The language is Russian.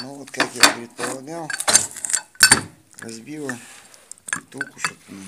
Ну вот как я предполагал, разбила втулку, чтобы ну.